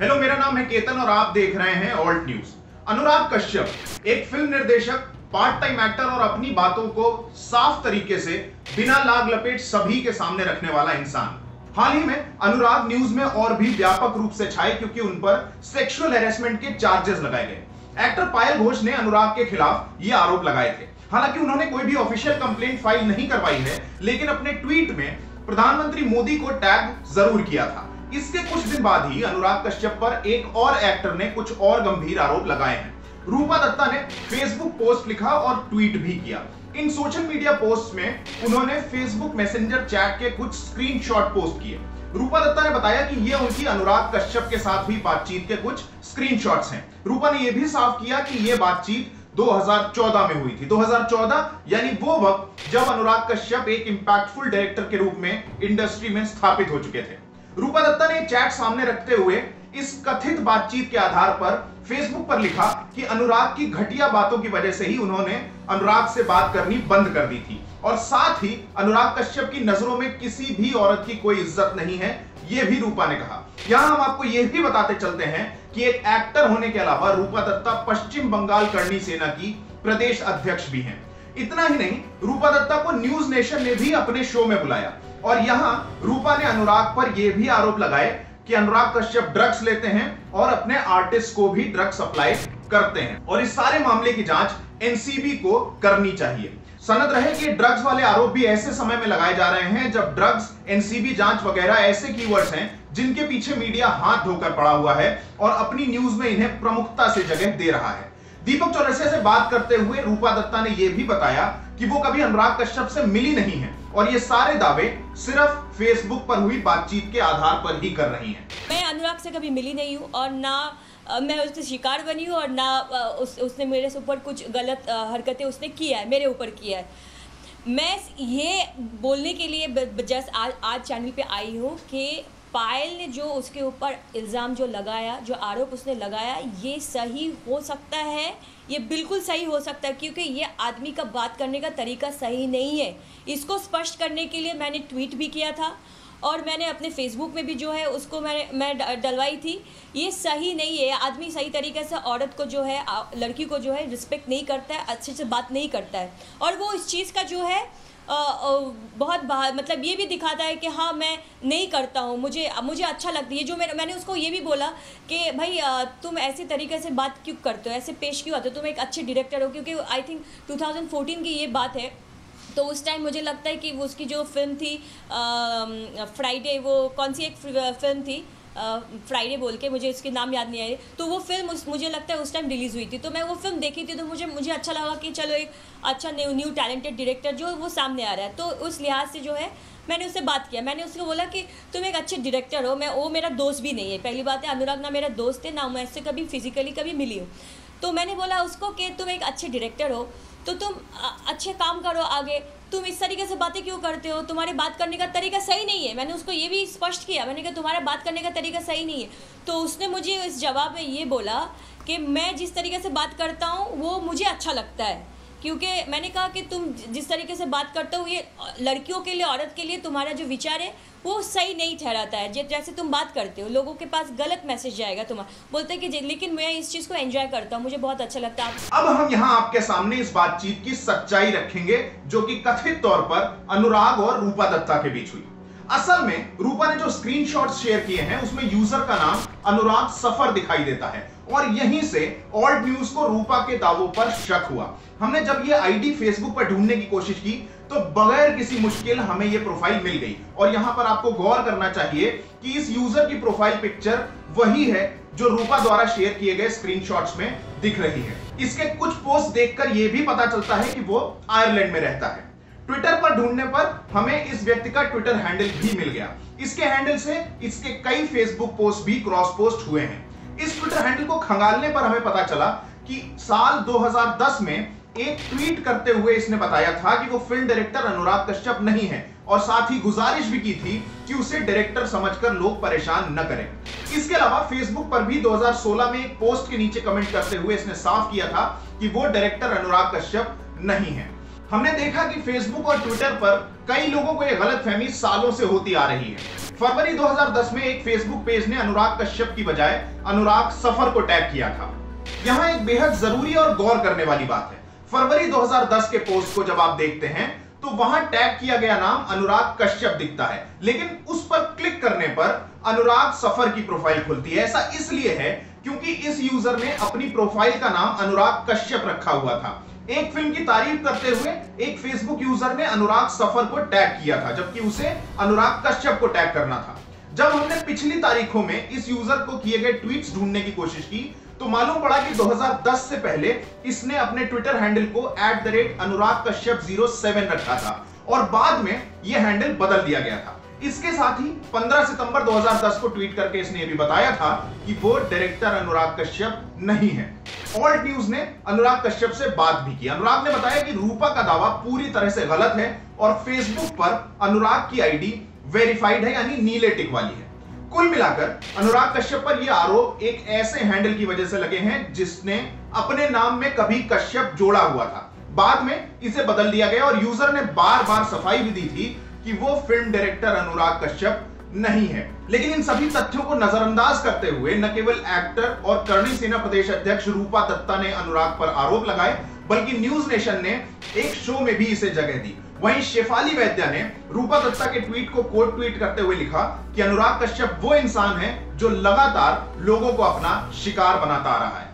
Hello मेरा नाम है केतन और आप देख रहे हैं ऑल्ट न्यूज़ अनुराग कश्यप, एक फ़िल्म निर्देशक पार्ट टाइम एक्टर और अपनी बातों को साफ़ तरीके से, बिना लाग लपेट सभी के सामने रखने वाला इंसान। हाल ही में अनुराग न्यूज़ में और भी व्यापक रूप से छाए क्योंकि उन पर सेक्सुअल हेरेसमेंट के चार्जेस लगाए गए। एक्टर पायल घोष ने अनुराग के खिलाफ ये आरोप लगाए थे। हालाँकि उन्होंने कोई भी ऑफिशियल कंप्लेंट फ़ाइल नहीं करवाई है, लेकिन अपने ट्वीट में प्रधानमंत्री मोदी को टैग ज़रूर किया था। इसके कुछ दिन बाद ही अनुराग कश्यप पर एक और एक्टर ने कुछ और गंभीर आरोप लगाए हैं। रूपा दत्ता ने फेसबुक पोस्ट लिखा और ट्वीट भी किया। इन सोशल मीडिया पोस्ट में उन्होंने फेसबुक मैसेंजर चैट के कुछ स्क्रीनशॉट पोस्ट किए। रूपा दत्ता ने बताया कि ये उनकी अनुराग कश्यप के साथ हुई बातचीत के कुछ स्क्रीनशॉट्स हैं। रूपा ने यह भी साफ़ किया कि यह बातचीत 2014 में हुई थी। 2014 यानी वो वक्त जब अनुराग कश्यप एक इंपैक्टफुल डायरेक्टर के रूप में इंडस्ट्री में स्थापित हो चुके थे। रूपा दत्ता ने चैट सामने रखते हुए इस कथित बातचीत के आधार पर फेसबुक पर लिखा कि अनुराग की घटिया बातों की वजह से ही उन्होंने अनुराग से बात करनी बंद कर दी थी। और साथ ही अनुराग कश्यप की नज़रों में किसी भी औरत की कोई इज़्ज़त नहीं है यह भी रूपा ने कहा। यहाँ हम आपको यह भी बताते चलते हैं कि एक एक्टर होने के अलावा रूपा दत्ता पश्चिम बंगाल करनी सेना की प्रदेश अध्यक्ष भी हैं। इतना ही नहीं रूपा दत्ता को न्यूज़ नेशन ने भी अपने शो में बुलाया। और यहाँ रूपा ने अनुराग पर यह भी आरोप लगाए कि अनुराग कश्यप ड्रग्स लेते हैं और अपने आर्टिस्ट को भी ड्रग्स सप्लाई करते हैं। और इस सारे मामले की जाँच एनसीबी को करनी चाहिए। सनद रहे कि ड्रग्स वाले आरोप भी ऐसे समय में लगाए जा रहे हैं जब ड्रग्स एनसीबी जाँच वगैरह ऐसे कीवर्ड्स हैं जिनके पीछे मीडिया हाथ धोकर पड़ा हुआ है और अपनी न्यूज़ में इन्हें प्रमुखता से जगह दे रहा है। दीपक चौरसिया से बात करते हुए रूपा दत्ता ने यह भी बताया कि वो कभी अनुराग कश्यप से मिली नहीं है। और ये सारे दावे सिर्फ़ फेसबुक पर हुई बातचीत के आधार पर ही कर रही हैं। मैं अनुराग से कभी मिली नहीं हूँ और ना मैं उसके शिकार बनी हूँ और ना उस, उसने मेरे ऊपर कुछ गलत हरकतें उसने किया है, मेरे ऊपर किया है। मैं ये बोलने के लिए जस्ट आज आज चैनल पे आई हूँ कि पायल ने जो उसके ऊपर इल्ज़ाम जो लगाया, जो आरोप उसने लगाया, ये सही हो सकता है? ये बिल्कुल सही हो सकता है, क्योंकि ये आदमी का बात करने का तरीका सही नहीं है। इसको स्पष्ट करने के लिए मैंने ट्वीट भी किया था और मैंने अपने फेसबुक में भी जो है उसको मैंने, मैं डलवाई थी। ये सही नहीं है। आदमी सही तरीके से औरत को जो है लड़की को जो है रिस्पेक्ट नहीं करता है, अच्छे से बात नहीं करता है। और वो इस चीज़ का जो है बहुत मतलब ये भी दिखाता है कि हाँ मैं नहीं करता हूँ। मुझे मुझे अच्छा लगता है। जो मेरा, मैंने उसको ये भी बोला कि भाई तुम ऐसे तरीके से बात क्यों करते हो? ऐसे पेश क्यों आते हो? तुम एक अच्छे डायरेक्टर हो, क्योंकि आई थिंक 2014 की ये बात है। तो उस टाइम मुझे लगता है कि उसकी जो फ़िल्म थी फ्राइडे वो कौन सी एक फ़िल्म थी? फ्राइडे बोल के, मुझे इसके नाम याद नहीं आए तो वो फ़िल्म उस, मुझे लगता है उस टाइम रिलीज़ हुई थी। तो मैं वो फ़िल्म देखी थी तो मुझे मुझे अच्छा लगा कि चलो एक अच्छा न्यू न्यू टैलेंटेड डायरेक्टर जो वो सामने आ रहा है। तो उस लिहाज से जो है, मैंने उससे बात किया। मैंने उसको बोला कि, तुम एक अच्छे डायरेक्टर हो। मैं, वो मेरा दोस्त भी नहीं है। पहली बात है, अनुराग ना मेरा दोस्त है, ना मैं इससे कभी फिजिकली कभी मिली हूँ। तो मैंने बोला उसको कि, तुम एक अच्छे डायरेक्टर हो। तो तुम अच्छे काम करो आगे। तुम इस तरीके से बातें क्यों करते हो? तुम्हारे बात करने का तरीका सही नहीं है। मैंने उसको ये भी स्पष्ट किया। मैंने कहा, तुम्हारा बात करने का तरीका सही नहीं है। तो उसने मुझे इस जवाब में ये बोला कि मैं जिस तरीके से बात करता हूँ, वो मुझे अच्छा लगता है। क्योंकि मैंने कहा कि तुम जिस तरीके से बात करते हो, ये लड़कियों के लिए, औरत के लिए तुम्हारा जो विचार है, वो सही नहीं ठहराता है। जैसे तुम बात करते हो, लोगों के पास गलत मैसेज जाएगा तुम्हारा। बोलते हैं कि लेकिन मैं इस चीज़ को एंजॉय करता हूँ, मुझे बहुत अच्छा लगता है। अब हम यहाँ आपके सामने इस बातचीत की सच्चाई रखेंगे, जो कि कथित तौर पर अनुराग और रूपा दत्ता के बीच हुई। असल में रूपा ने जो स्क्रीनशॉट शेयर किए हैं, उसमें यूज़र का नाम अनुराग सफ़र दिखाई देता है। और यहीं से ऑल्ड न्यूज़ को रूपा के दावों पर शक हुआ। हमने जब ये आईडी फेसबुक पर ढूँढने की कोशिश की तो बगैर किसी मुश्किल हमें ये प्रोफ़ाइल मिल गई। और यहाँ पर आपको गौर करना चाहिए कि इस यूज़र की प्रोफ़ाइल पिक्चर वही है जो रूपा द्वारा शेयर किए गए स्क्रीनशॉट्स में दिख रही है। इसके कुछ पोस्ट देखकर यह भी पता चलता है कि वो आयरलैंड में रहता है। ट्विटर पर ढूँढने पर हमें इस व्यक्ति का ट्विटर हैंडल भी मिल गया। इसके हैंडल से इसके कई फेसबुक पोस्ट भी क्रॉस पोस्ट हुए हैं। इस ट्विटर हैंडल को खंगालने पर हमें पता चला कि साल 2010 में एक ट्वीट करते हुए इसने बताया था कि वो फ़िल्म डायरेक्टर अनुराग कश्यप नहीं है और साथ ही गुजारिश भी की थी कि उसे डायरेक्टर समझकर लोग परेशान न करें। इसके अलावा फेसबुक पर भी 2016 में एक पोस्ट के नीचे कमेंट करते हुए इसने साफ़ किया था कि वो डायरेक्टर अनुराग कश्यप नहीं है। हमने देखा कि फेसबुक और ट्विटर पर कई लोगों को यह गलत फहमी सालों से होती आ रही है। फरवरी 2010 में एक फेसबुक पेज ने अनुराग कश्यप की बजाय अनुराग सफ़र को टैग किया था। यहाँ एक बेहद ज़रूरी और गौर करने वाली बात है। फरवरी 2010 के पोस्ट को जब आप देखते हैं तो वहाँ टैग किया गया नाम अनुराग कश्यप दिखता है। लेकिन उस पर क्लिक करने पर अनुराग सफ़र की प्रोफ़ाइल खुलती है। ऐसा इसलिए है क्योंकि इस यूज़र ने अपनी प्रोफ़ाइल का नाम अनुराग कश्यप रखा हुआ था। एक फ़िल्म की तारीफ़ करते हुए एक फेसबुक यूज़र ने अनुराग सफ़र को टैग किया था, जबकि उसे अनुराग कश्यप को टैग करना था। जब हमने पिछली तारीखों में इस यूज़र को किए गए ट्वीट्स ढूँढने की कोशिश की तो मालूम पड़ा कि 2010 से पहले इसने अपने ट्विटर हैंडल को at the rate Anurag Kashyap zero seven रखा था और बाद में यह हैंडल बदल दिया गया था। इसके साथ ही 15 सितंबर 2010 को ट्वीट करके इसने यह भी बताया था कि वो डायरेक्टर अनुराग कश्यप नहीं है। ऑल्ट न्यूज़ ने अनुराग कश्यप से बात भी की। अनुराग ने बताया कि रूपा का दावा पूरी तरह से गलत है और फेसबुक पर अनुराग की आईडी वेरीफाइड है, यानी नीले टिक वाली है। कुल मिलाकर अनुराग कश्यप पर यह आरोप एक ऐसे हैंडल की वजह से लगे हैं जिसने अपने नाम में कभी कश्यप जोड़ा हुआ था। बाद में इसे बदल दिया गया और यूज़र ने बार बार सफ़ाई भी दी थी कि वो फ़िल्म डायरेक्टर अनुराग कश्यप नहीं है। लेकिन इन सभी तथ्यों को नजरअंदाज करते हुए न केवल एक्टर और करणी सेना प्रदेश अध्यक्ष रूपा दत्ता ने अनुराग पर आरोप लगाए, बल्कि न्यूज़ नेशन ने एक शो में भी इसे जगह दी। वहीं शेफाली वैद्या ने रूपा दत्ता के ट्वीट को कोट ट्वीट करते हुए लिखा कि अनुराग कश्यप वो इंसान है जो लगातार लोगों को अपना शिकार बनाता आ रहा है।